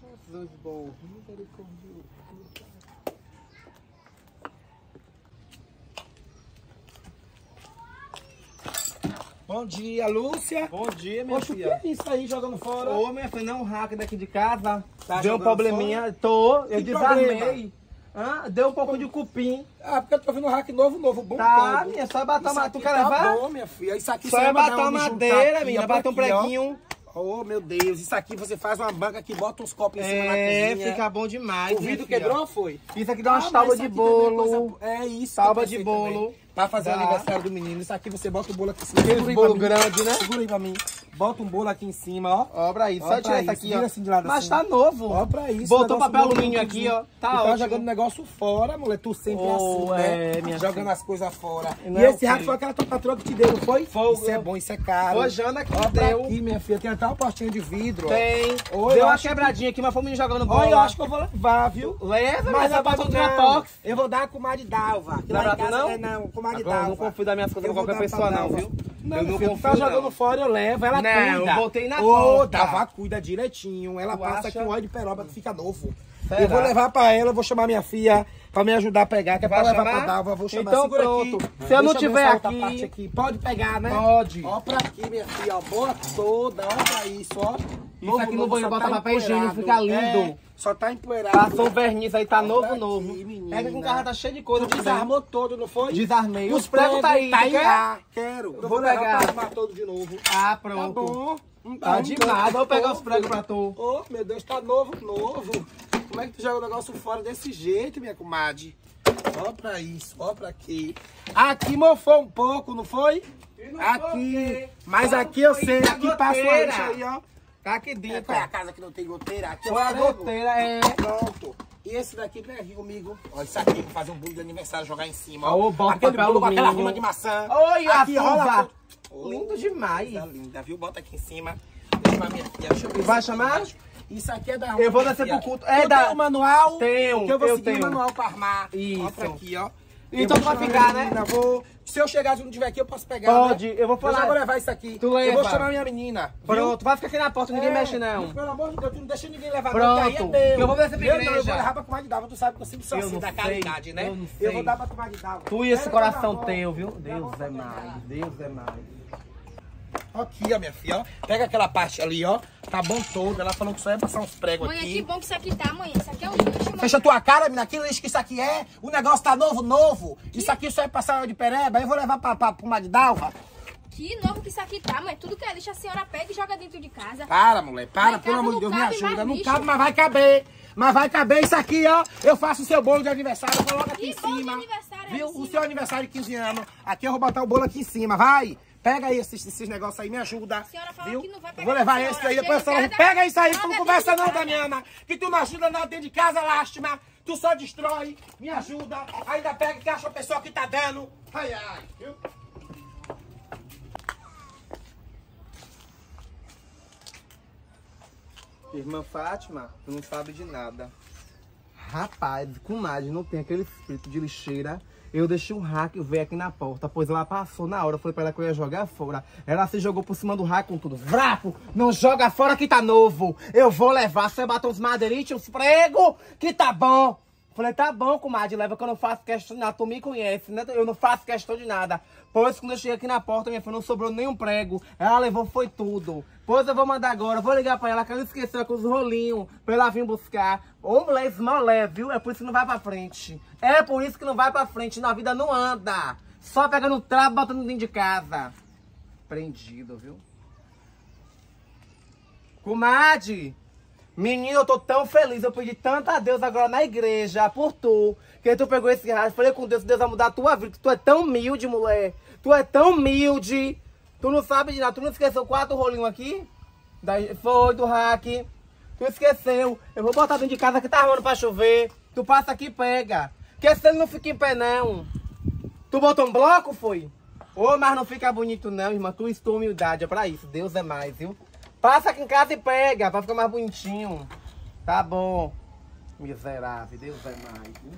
Jesus bom, misericordioso. Bom dia, Lúcia. Bom dia, minha Poxa, o que filha. é isso aí jogando fora? Ô, minha filha, não é um hack daqui de casa. Tá deu um probleminha. Tô, eu Que desarmei. Hã? deu um pouco de cupim. Ah, porque eu tô vendo um hack novo, novo, bom Tá, todo. minha, só bater Isso uma. Tu quer tá levar? bom, minha filha. Isso aqui Só é bater dar uma madeira, ó, bater um aqui, ó. Oh, meu Deus, isso aqui você faz uma banca que bota uns copos em cima na É, cozinha. fica bom demais. O vidro quebrou, foi? Isso aqui dá umas Ah, tábuas de também é bolo. coisa- É isso. Tábua de bolo. também. Pra fazer o aniversário do menino. Isso aqui você bota o bolo aqui em cima. Aquele Segura aí bolo grande, né? Segura aí pra mim. Bota um bolo aqui em cima, ó. Ó, pra isso. Ó Só pra tirar isso aqui, ó. assim Mas assim. tá novo. Ó pra isso. Botou papel alumínio aqui, ó. Tá tu tá ótimo. jogando negócio fora, mulher. Tu sempre Oh, assim, né? é, minha Jogando as coisas fora. Não e é esse o rato foi aquela tua patroa que te deu, não foi? Foi, Isso é bom, isso é caro. Foi Jana que Ó deu. aqui, minha filha. Tem até uma portinha de vidro, ó. Tem. Oi, Deu eu uma quebradinha aqui, mas fomos jogando bola. Olha, eu acho que eu vou levar, viu? Leva, mas eu no não. box. Eu vou dar a comadre Dalva. Não é não? É, não, comadre Agora, eu não Dalva. confio das minhas coisas com qualquer pessoa, não, Dalva. viu? Não, eu não filho, confio, tá jogando não. fora, eu levo, ela Não, cuida. eu botei na Ô, porta. Dalva cuida direitinho. Ela Tu passa acha? aqui um óleo de peroba que fica novo. Será? Eu vou levar pra ela, eu vou chamar minha filha pra me ajudar a pegar, que é pra Vai levar chamar? pra Dalva. Eu vou chamar Então pronto. aqui. Se eu Deixa não ver tiver aqui- aqui. Pode pegar, né? Pode. Ó pra aqui, minha filha, ó. Boa toda, ó pra isso, ó. Isso aqui no banheiro, bota papel higiênico, fica lindo. É, só tá empoeirado. Passou o verniz aí, tá Ó novo, pra novo. aqui, menina. Pega com o carro, tá cheio de coisa. Tu desarmou todo, não foi? Desarmei. Os Os pregos tá aí, Tá aí, quer? ah, quero. Eu vou vou pegar pegar. pra arrumar todo de novo. Ah, Tá pronto. bom. Tá Então, demais. Vou pegar os pregos pra tu. Ô, meu Deus, tá novo, novo. Como é que tu joga o negócio fora desse jeito, minha comadre? Ó pra isso, ó pra aqui. Aqui mofou um pouco, não foi? Aqui. Mas aqui eu sei, aqui goteira. lixa aí, ó. Tá aqui É, dentro. é a casa que não tem goteira? Aqui Foi a eu prego. goteira, é. Pronto. E esse daqui, pega aqui comigo. Ó, isso aqui, pra fazer um bolo de aniversário, jogar em cima. Ó, Ó, bota Aquele papel bolo com aquela rima de maçã. Oi, a Aqui, rola tuba. tudo. Lindo demais. Coisa linda, viu? Bota aqui em cima. Deixa pra minha filha. Deixa eu ver Vai chamar? Isso aqui é da Eu vou descer pro culto. É Tu da- tem o manual? Tenho, eu vou eu seguir tenho. o manual pra armar. Ó Isso. pra aqui, ó. Então Eu tu vou vai ficar, né? menina, Vou... Se eu chegar e não tiver aqui, eu posso pegar, Pode, né? eu vou falar. Eu já vou levar isso aqui. Tu Eu leva. vou chamar minha menina. viu? Pronto, vai ficar aqui na porta, ninguém É, mexe não. Pelo amor de Deus, tu não deixa ninguém levar Pronto, não, que aí é meu. eu vou descer pra Meu não, eu igreja. vou levar pra comadre Dalva, tu sabe que eu sempre sou Eu assim, não da caridade, né? eu não Eu sei. vou dar pra comadre Dalva. Tu e esse coração teu, viu? Deus é mais. Deus é mais. Aqui, ó, minha filha, ó. Pega aquela parte ali, ó. Tá bom todo. Ela falou que só ia passar uns pregos Mãe, que aqui. bom que isso aqui tá, mãe. Isso aqui é um lixo, mãe. Fecha tua cara, menina. Que lixo que isso aqui é? O negócio tá novo, novo. Isso aqui só é passar de pereba. Eu vou levar pra, pra, pra comadre Dalva. Que novo que isso aqui tá, mãe. Tudo que é lixo, a senhora pega e joga dentro de casa. Para, mulher, para, pelo amor de Deus, me ajuda. Não cabe, mas vai caber. Mas vai caber isso aqui, ó. Eu faço o seu bolo de aniversário, eu coloco aqui Que em bolo de cima. aniversário aí Viu? em O cima? seu aniversário de 15 anos. Aqui eu vou botar o bolo aqui em cima, vai. Pega aí esses, esses negócios aí, me ajuda. A senhora falou viu? que não vai Eu pegar Vou levar esse aí, depois a senhora casa, pega isso aí, tu não conversa não. Damiana. Que tu não ajuda nada dentro de casa, lástima. Tu só destrói, me ajuda. Ainda pega que acha a pessoa que tá dando. Ai, ai, viu? Irmã Fátima, tu não sabe de nada. Rapaz, comadre, não tem aquele espírito de lixeira. Eu deixei um hack ver aqui na porta, pois ela passou na hora. Falei pra ela que eu ia jogar fora. Ela se jogou por cima do hack com tudo. Vrapo! Não joga fora que tá novo! Eu vou levar, você bota uns madeiritos, uns prego, que tá bom! Falei, tá bom, comadre, leva que eu não faço questão de nada. Tu me conhece, né? Eu não faço questão de nada. Pois quando eu cheguei aqui na porta, minha filha, não sobrou nenhum prego. Ela levou, foi tudo. Pois eu vou mandar agora, vou ligar pra ela, que ela esqueceu com os rolinhos, pra ela vir buscar. Ô, mulher esmolé, viu? É por isso que não vai pra frente. É por isso que não vai pra frente, na vida não anda. Só pegando trabo, botando dentro de casa. Prendido, viu? Comadre, menino, eu tô tão feliz. Eu pedi tanto a Deus agora na igreja por tu. Que tu pegou esse rádio. Falei com Deus, Deus vai mudar a tua vida. Que tu é tão humilde, mulher. Tu é tão humilde. Tu não sabe de nada. Tu não esqueceu quatro rolinhos aqui? Daí, foi do hack. Tu esqueceu. Eu vou botar dentro de casa que tá arrumando pra chover. Tu passa aqui e pega. Porque se ele não fica em pé, não. Tu botou um bloco, foi? Ô, mas não fica bonito não, irmã. Tu e tua humildade é pra isso. Deus é mais, viu? Passa aqui em casa e pega, pra ficar mais bonitinho. Tá bom. Miserável, Deus é mais, viu?